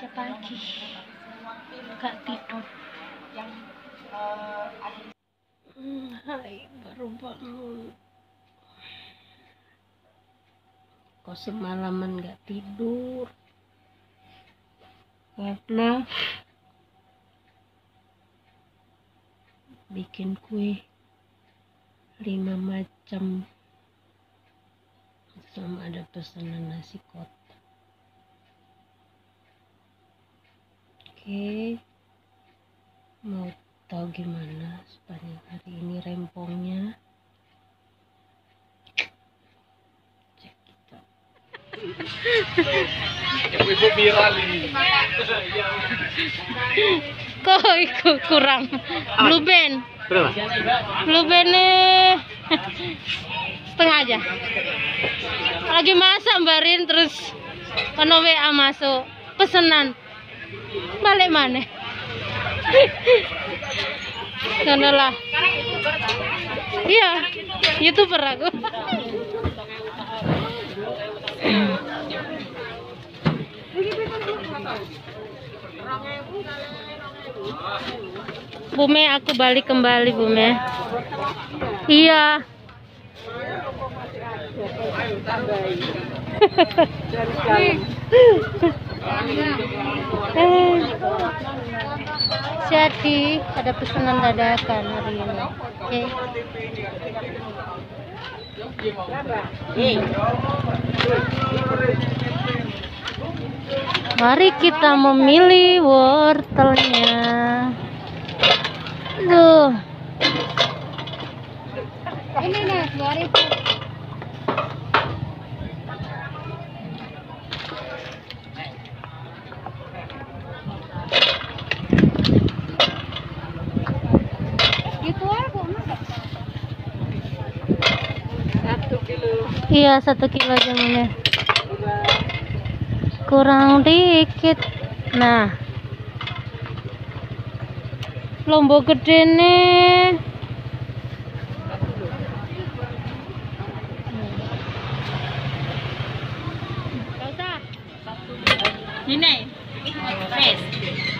aja pagi gak tidur. Hai baru bangun. Kok semalaman gak tidur? Karena bikin kue lima macam. Sama ada pesanan nasi kotak oke. Mau tahu gimana sepanjang hari ini rempongnya? Cek kita. Ibu viral ini. kok iku kurang? Blue band. Berapa? blue band setengah aja. Lagi masak mbak Rin terus kono WA masuk. Pesenan balik mana? Kono lah. Iya youtuber aku. Bume aku balik kembali Bume. Iya Eh, jadi ada pesanan dadakan hari ini. Oke. Mari kita memilih wortelnya. Duh. ini nih 2000 iya satu kilo aja Mame. kurang dikit nah lombok gede nih Ini. Wes.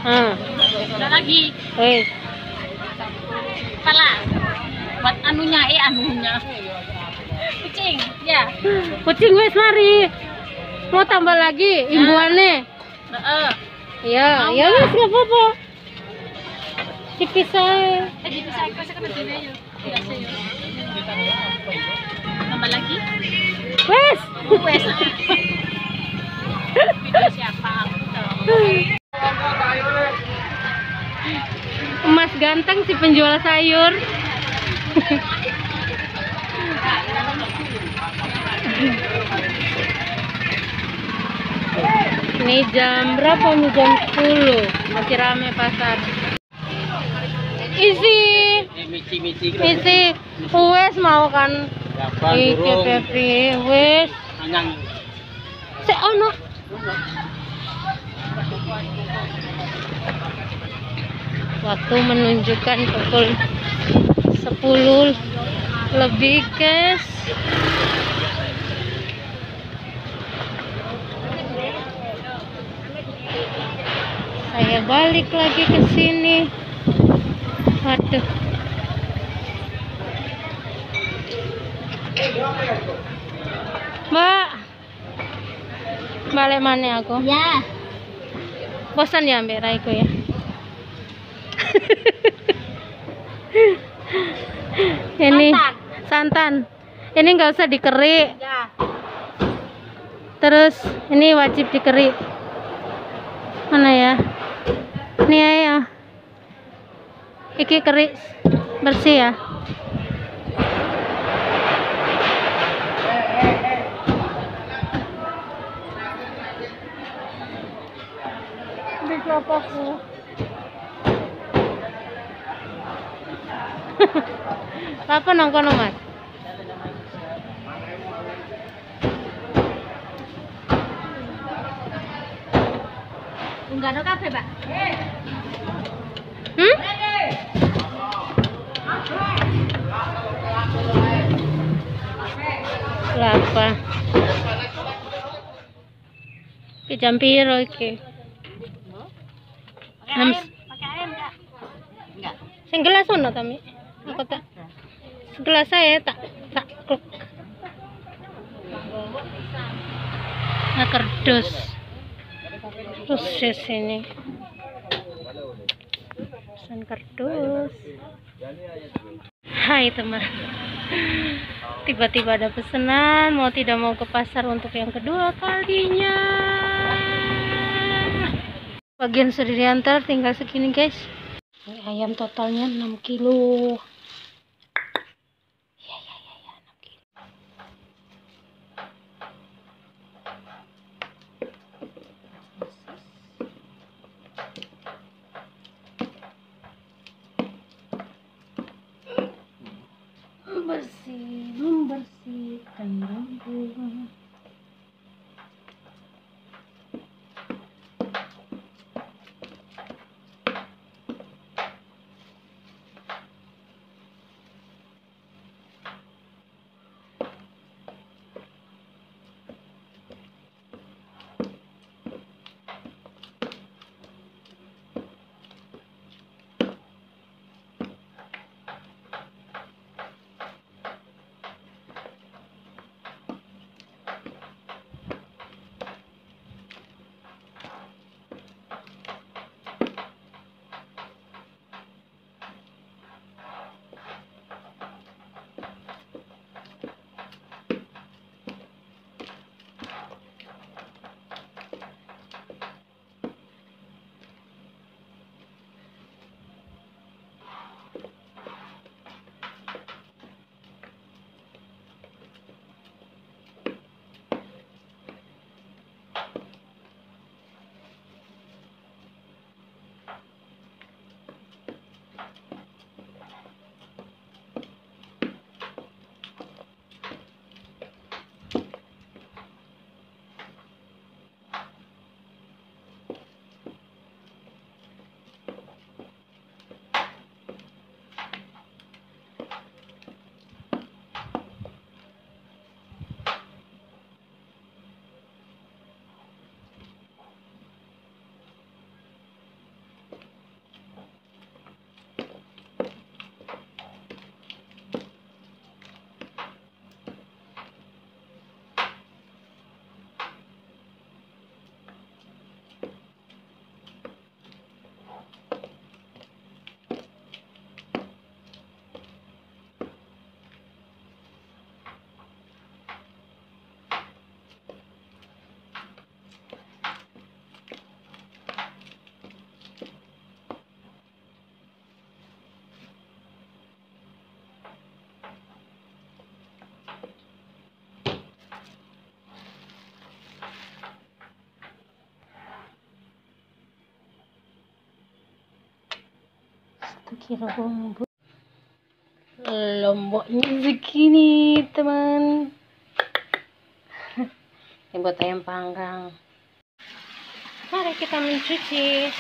hmm. Lagi. Wes. Pala. Buat anunya eh anunya. Kucing. Ya. kucing wes mari mau tambah lagi imbuannya Heeh. ya ya wes nggak apa-apa tipis aja Eh bisa ikut sekarang di video. Tidak sih. Tambah lagi. wes Wes. Video siapa? emas ganteng si penjual sayur ini jam berapa nih? Jam 10 masih rame pasar. Isi. Isi. Wes mau kan? Iki? Febri wes. Se ono. Waktu menunjukkan pukul 10 lebih guys saya balik lagi ke sini. Waduh mbak. Balik mana aku? Ya. bosan ya ambil Raiku ya? Ini santan. Ini nggak usah dikerik. Ya. terus ini wajib dikerik. Mana ya ini ya. Iki kerik bersih ya. Di kelopakku apa nongkono mas Enggak ada kafe, Pak. Hmm? Kelapa. Ki jam piro iki? Pakai Enam- air, pakai air enggak? Enggak. Sing gelas ono tami. Aku tak segelas saya tak tak kluk. Nah, kerdus. Terus di sini. Pesan kardus. Hai teman. Tiba-tiba ada pesanan, mau tidak mau ke pasar untuk yang kedua kalinya. Bagian sudah diantar, tinggal segini guys. Ayam totalnya 6 kilo. 14. Kilo bumbu. Lomboknya segini, teman. Ini buat ayam panggang. Mari kita mencuci.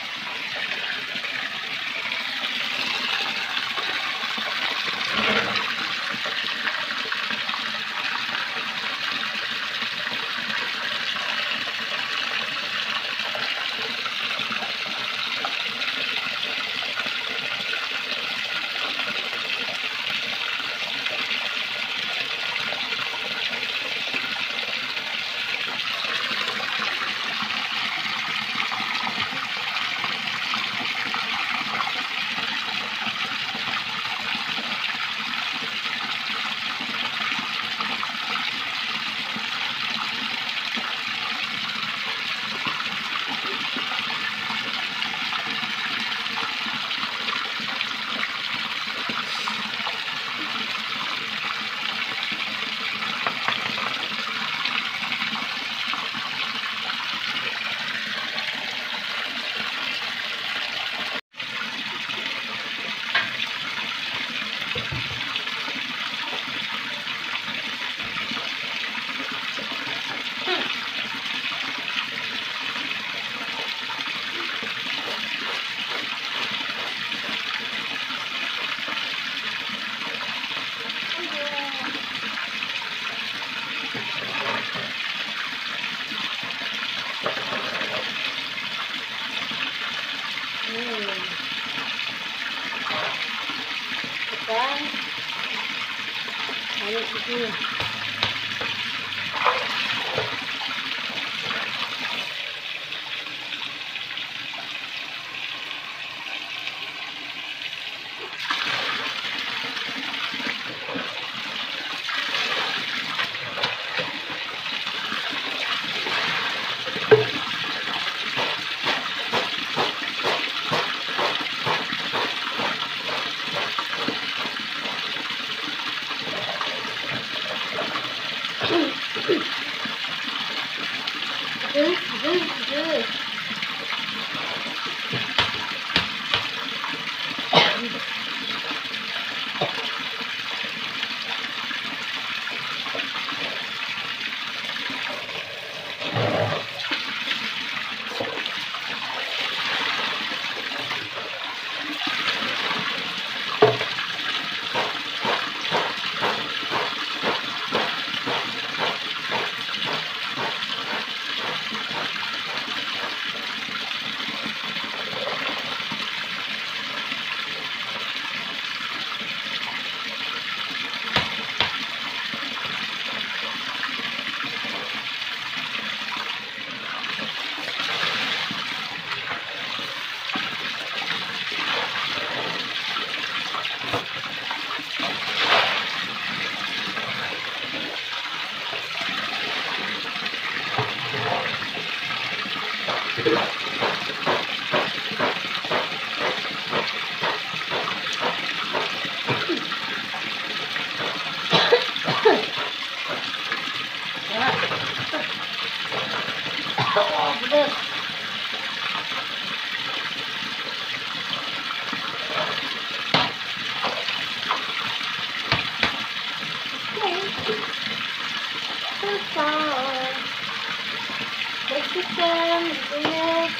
Mexican, yes,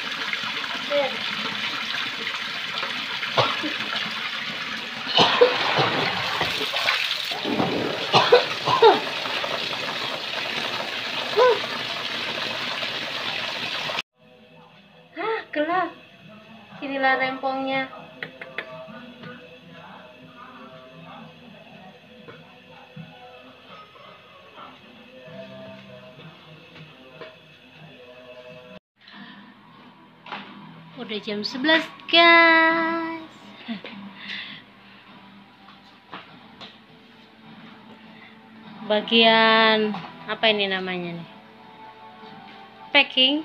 yes. Udah jam 11 guys. Bagian Apa ini namanya nih? Packing.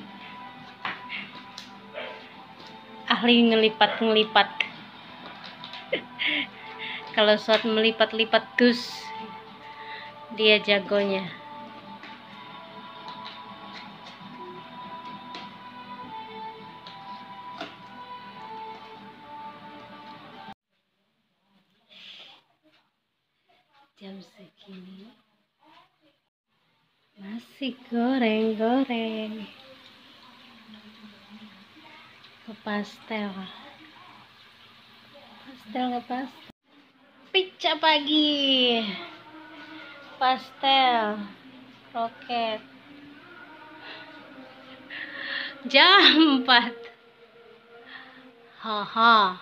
Ahli ngelipat-ngelipat. Kalau saat melipat-lipat dus. Dia jagonya jam segini. Masih goreng-goreng. Ke pastel. Pastel ke pastel. Pizza pagi. Pastel. Roket. Jam 4 haha.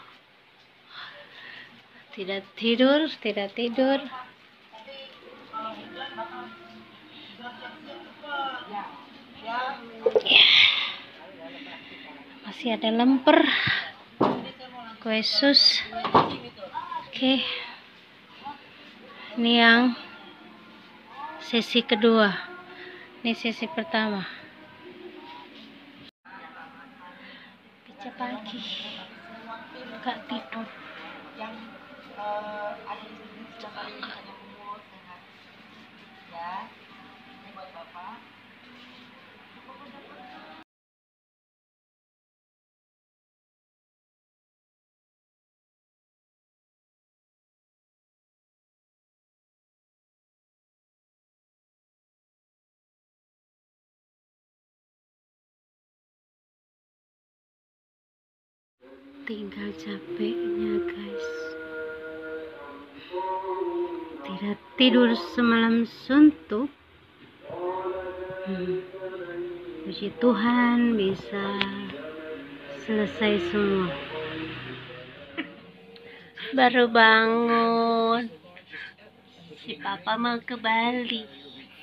Tidak tidur tidak tidur masih ada lemper. Kue sus. Oke. Ini yang sesi kedua. Ini sesi pertama. Pizza pagi. Gak tidur tinggal capeknya guys tidak tidur semalam suntuk hmm. puji Tuhan bisa selesai semua baru bangun Si papa mau ke Bali.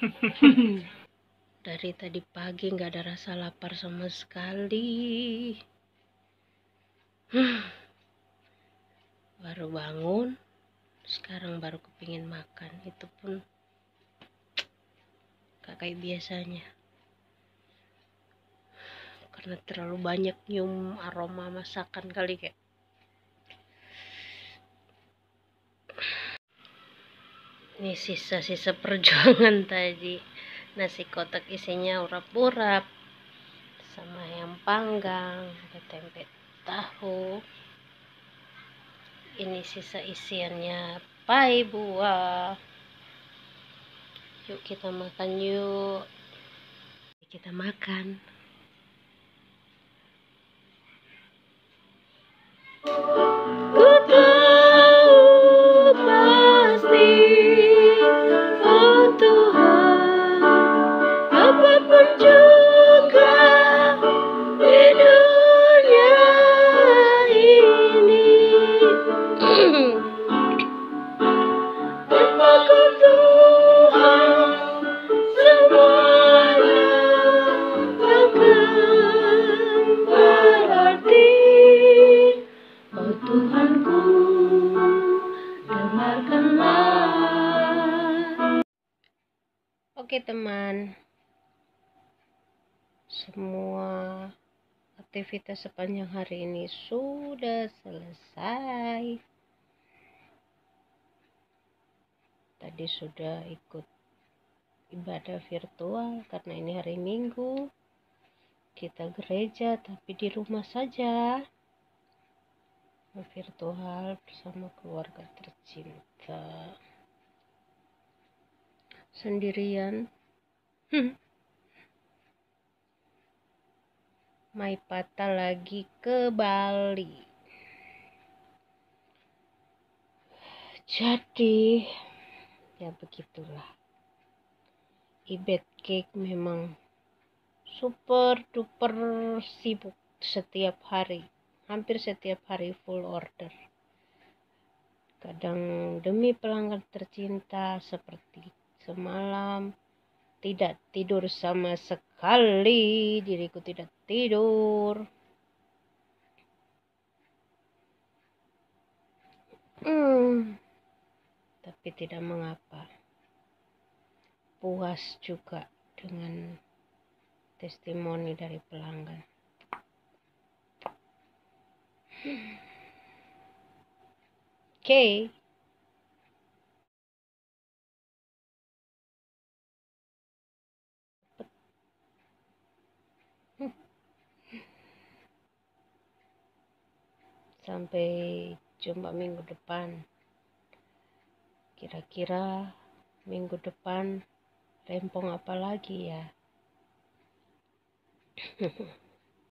Dari tadi pagi nggak ada rasa lapar sama sekali. Baru bangun, sekarang baru kepingin makan. Itu pun gak kayak biasanya. Karena terlalu banyak nyium aroma masakan kali kayak. Ini sisa-sisa perjuangan tadi nasi kotak isinya urap-urap sama ayam panggang ada tempe tahu. Ini sisa isiannya pai buah. Yuk kita makan yuk. Kita makan. Ku aktivitas sepanjang hari ini sudah selesai. Tadi sudah ikut ibadah virtual karena ini hari Minggu. Kita gereja tapi di rumah saja. Virtual bersama keluarga tercinta. Sendirian. Hmm. Mai Pata lagi ke Bali. Jadi ya begitulah. Ibet Cake memang super duper sibuk setiap hari. Hampir setiap hari full order. Kadang demi pelanggan tercinta seperti semalam tidak tidur sama sekali. Diriku tidak tidur. Hmm, tapi tidak mengapa. Puas juga dengan testimoni dari pelanggan. Oke sampai jumpa minggu depan. Kira-kira minggu depan rempong apa lagi ya